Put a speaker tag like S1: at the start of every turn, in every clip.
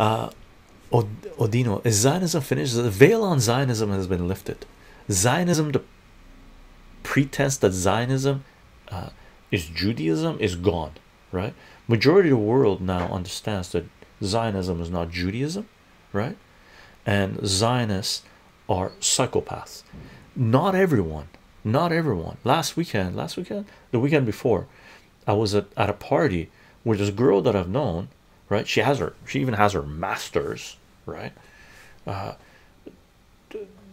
S1: Uh, Odino, is Zionism finished? The veil on Zionism has been lifted. Zionism, the pretense that Zionism uh, is Judaism, is gone. Right? Majority of the world now understands that Zionism is not Judaism, right? And Zionists are psychopaths. Not everyone, not everyone. Last weekend, last weekend, the weekend before, I was at, at a party where this girl that I've known, right? She has her, she even has her master's, right? Uh,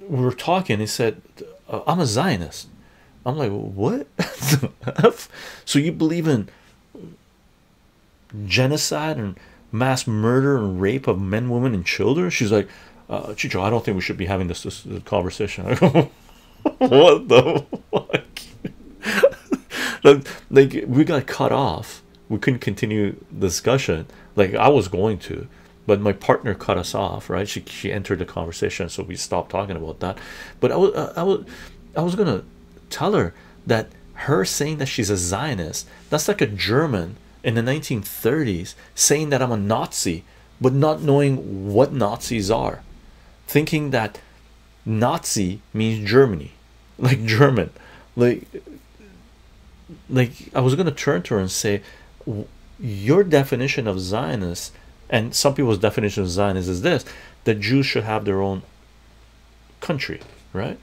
S1: we were talking. He said, uh, "I'm a Zionist." I'm like, "What?" so you believe in genocide and mass murder and rape of men, women, and children? She's like, uh, Chycho, I don't think we should be having this, this, this conversation. What the fuck? like, like, we got cut off. We couldn't continue the discussion. Like, I was going to, but my partner cut us off, right? She, she entered the conversation, so we stopped talking about that. But I was, uh, I was, I was gonna tell her that her saying that she's a Zionist, that's like a German in the 1930s saying that I'm a Nazi, but not knowing what Nazis are, thinking that Nazi means Germany, like German, like like I was gonna turn to her and say, your definition of Zionist and some people's definition of Zionist is this: that Jews should have their own country, right?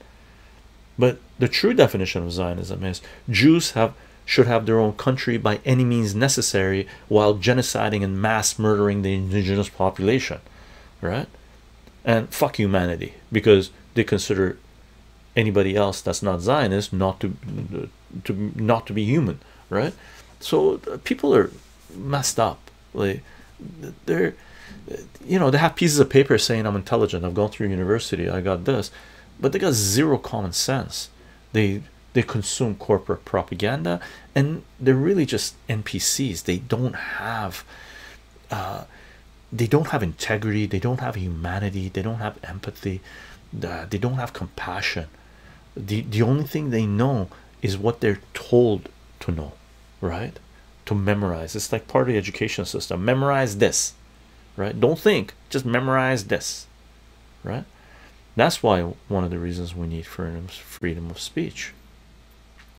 S1: But the true definition of Zionism is Jews have should have their own country by any means necessary while genociding and mass murdering the indigenous population right and fuck humanity because they consider anybody else that's not Zionist not to to not to be human right so uh, people are messed up. Like they're you know they have pieces of paper saying I'm intelligent I've gone through university I got this but they got zero common sense. They they consume corporate propaganda and they're really just npcs they don't have uh, they don't have integrity they don't have humanity they don't have empathy they don't have compassion. The the only thing they know is what they're told to know right to memorize. It's like part of the education system. Memorize this right? Don't think just memorize this right? That's why one of the reasons we need freedom freedom of speech